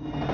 you